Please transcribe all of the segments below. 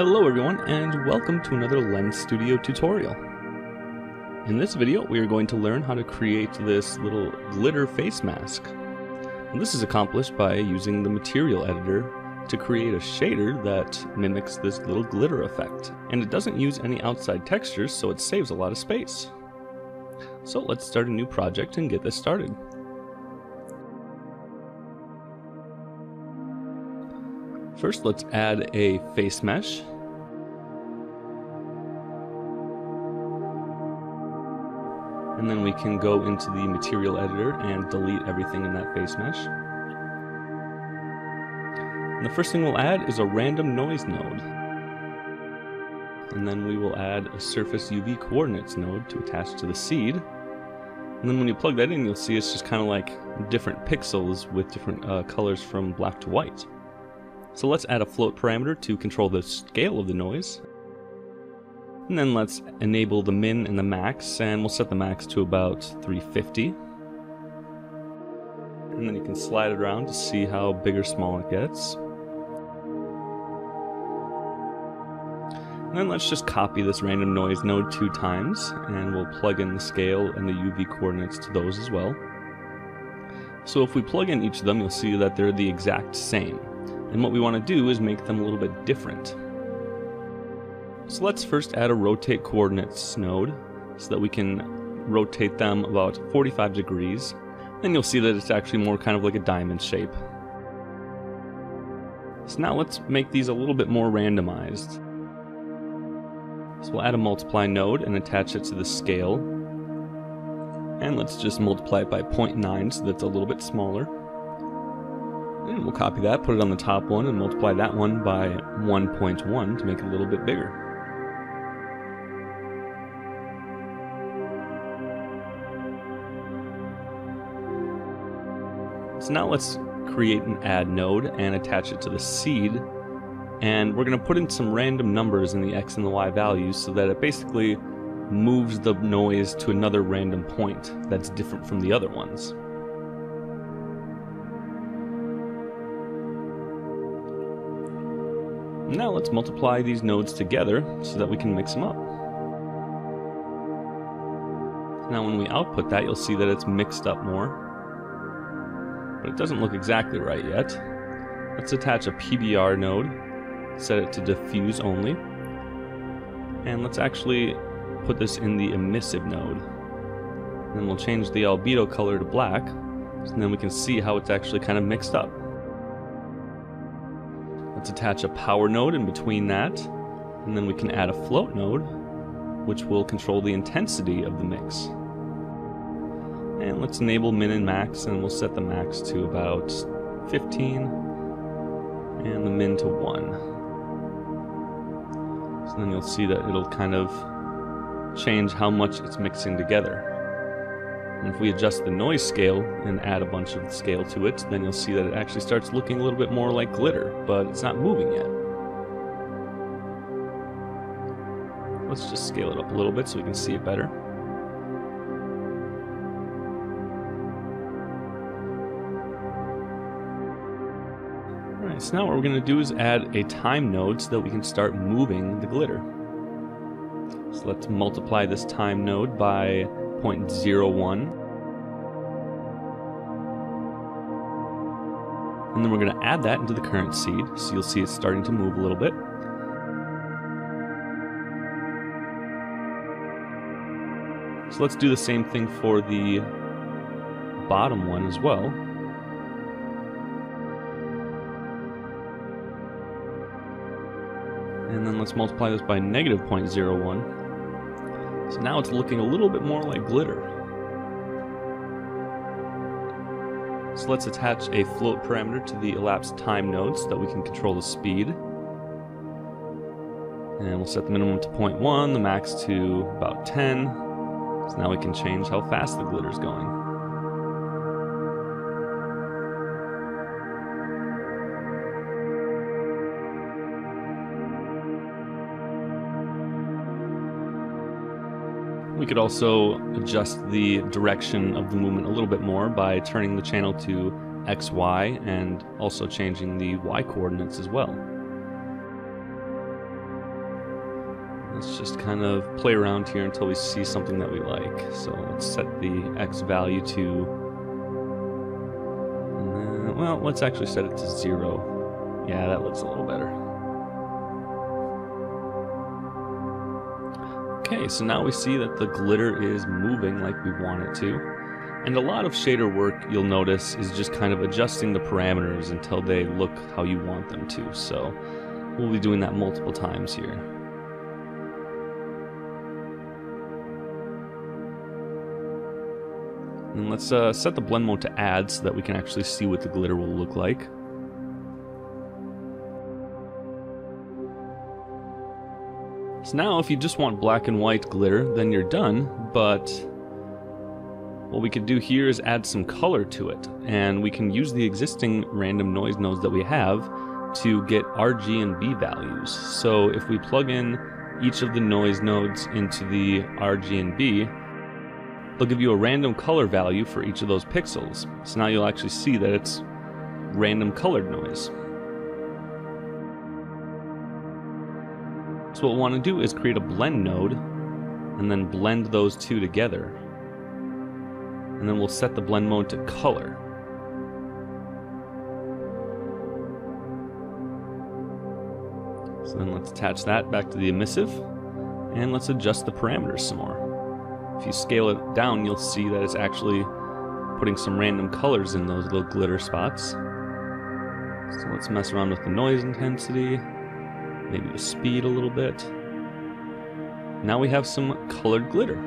Hello everyone and welcome to another Lens Studio tutorial. In this video we are going to learn how to create this little glitter face mask. And this is accomplished by using the material editor to create a shader that mimics this little glitter effect. And it doesn't use any outside textures so it saves a lot of space. So let's start a new project and get this started. First, let's add a face mesh. And then we can go into the material editor and delete everything in that face mesh. And the first thing we'll add is a random noise node. And then we will add a surface UV coordinates node to attach to the seed. And then when you plug that in, you'll see it's just kind of like different pixels with different uh, colors from black to white. So let's add a float parameter to control the scale of the noise. And then let's enable the min and the max, and we'll set the max to about 350. And then you can slide it around to see how big or small it gets. And then let's just copy this random noise node two times, and we'll plug in the scale and the UV coordinates to those as well. So if we plug in each of them, you'll see that they're the exact same. And what we want to do is make them a little bit different. So let's first add a rotate coordinates node so that we can rotate them about 45 degrees. Then you'll see that it's actually more kind of like a diamond shape. So now let's make these a little bit more randomized. So we'll add a multiply node and attach it to the scale. And let's just multiply it by 0.9 so that's a little bit smaller. And we'll copy that, put it on the top one, and multiply that one by 1.1 to make it a little bit bigger. So now let's create an add node and attach it to the seed. And we're going to put in some random numbers in the x and the y values so that it basically moves the noise to another random point that's different from the other ones. Now let's multiply these nodes together so that we can mix them up. Now when we output that, you'll see that it's mixed up more. But it doesn't look exactly right yet. Let's attach a PBR node, set it to diffuse only. And let's actually put this in the emissive node. And then we'll change the albedo color to black, so then we can see how it's actually kind of mixed up. Let's attach a power node in between that, and then we can add a float node, which will control the intensity of the mix. And let's enable min and max, and we'll set the max to about 15, and the min to 1. So then you'll see that it'll kind of change how much it's mixing together. And if we adjust the noise scale and add a bunch of scale to it, then you'll see that it actually starts looking a little bit more like glitter, but it's not moving yet. Let's just scale it up a little bit so we can see it better. So now what we're going to do is add a time node so that we can start moving the glitter. So let's multiply this time node by 0.01. And then we're going to add that into the current seed, so you'll see it's starting to move a little bit. So let's do the same thing for the bottom one as well. And then let's multiply this by negative 0.01. So now it's looking a little bit more like glitter. So let's attach a float parameter to the elapsed time node so that we can control the speed. And we'll set the minimum to 0.1, the max to about 10. So now we can change how fast the glitter's going. We could also adjust the direction of the movement a little bit more by turning the channel to XY and also changing the Y coordinates as well. let's just kind of play around here until we see something that we like. So let's set the X value to, then, well, let's actually set it to zero. Yeah, that looks a little better. Okay, so now we see that the glitter is moving like we want it to. And a lot of shader work, you'll notice, is just kind of adjusting the parameters until they look how you want them to. So we'll be doing that multiple times here. And let's uh, set the blend mode to add so that we can actually see what the glitter will look like. So now if you just want black and white glitter, then you're done, but what we could do here is add some color to it, and we can use the existing random noise nodes that we have to get RG and B values. So if we plug in each of the noise nodes into the RG and B, they'll give you a random color value for each of those pixels. So now you'll actually see that it's random colored noise. So what we want to do is create a blend node and then blend those two together. And then we'll set the blend mode to color. So then let's attach that back to the emissive and let's adjust the parameters some more. If you scale it down, you'll see that it's actually putting some random colors in those little glitter spots. So let's mess around with the noise intensity maybe the speed a little bit. Now we have some colored glitter.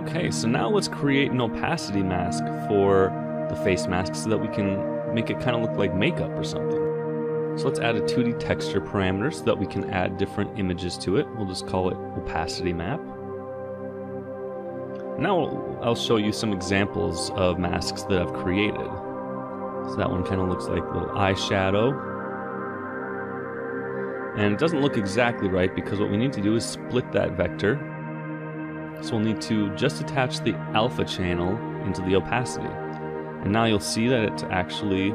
Okay, so now let's create an opacity mask for the face mask so that we can make it kind of look like makeup or something. So let's add a 2D texture parameter so that we can add different images to it. We'll just call it opacity map. Now I'll show you some examples of masks that I've created. So that one kind of looks like a little eyeshadow. And it doesn't look exactly right because what we need to do is split that vector. So we'll need to just attach the alpha channel into the opacity. And now you'll see that it's actually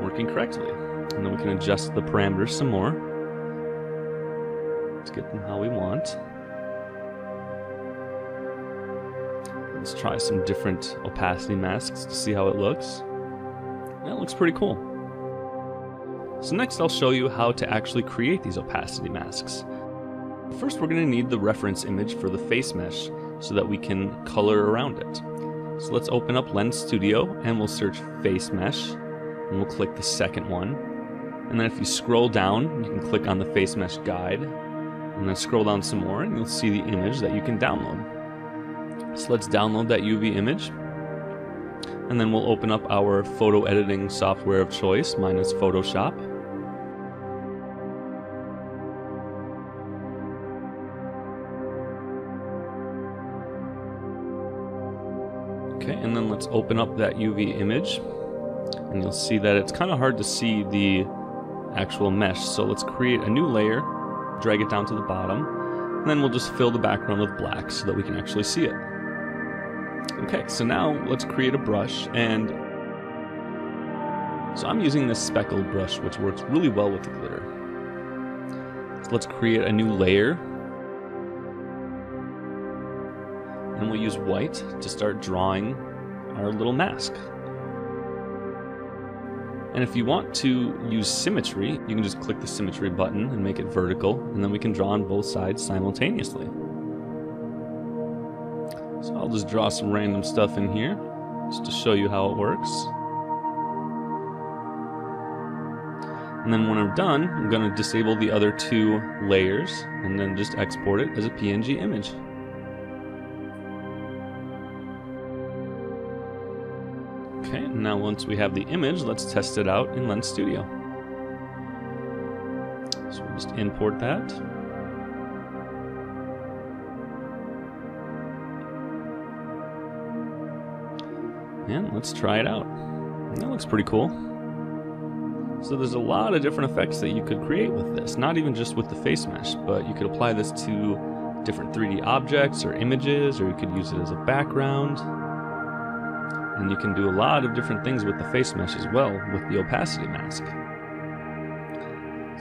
working correctly. And then we can adjust the parameters some more to get them how we want. Let's try some different opacity masks to see how it looks. That looks pretty cool. So next I'll show you how to actually create these opacity masks. First we're going to need the reference image for the face mesh so that we can color around it. So let's open up Lens Studio and we'll search face mesh and we'll click the second one. And then if you scroll down, you can click on the face mesh guide and then scroll down some more and you'll see the image that you can download. So let's download that UV image. And then we'll open up our photo editing software of choice, mine is Photoshop. Okay, and then let's open up that UV image. And you'll see that it's kind of hard to see the actual mesh. So let's create a new layer, drag it down to the bottom, and then we'll just fill the background with black so that we can actually see it. Okay, so now let's create a brush and so I'm using this speckled brush which works really well with the glitter. So let's create a new layer and we'll use white to start drawing our little mask. And if you want to use symmetry, you can just click the symmetry button and make it vertical, and then we can draw on both sides simultaneously. So I'll just draw some random stuff in here just to show you how it works. And then when I'm done, I'm going to disable the other two layers and then just export it as a PNG image. Okay, now once we have the image, let's test it out in Lens Studio. So we'll just import that. And let's try it out. That looks pretty cool. So there's a lot of different effects that you could create with this, not even just with the face mesh, but you could apply this to different 3D objects or images, or you could use it as a background. And you can do a lot of different things with the face mesh as well with the opacity mask.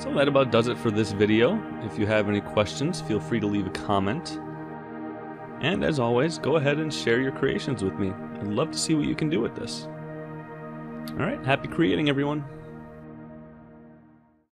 So that about does it for this video. If you have any questions, feel free to leave a comment. And as always, go ahead and share your creations with me. I'd love to see what you can do with this. Alright, happy creating everyone!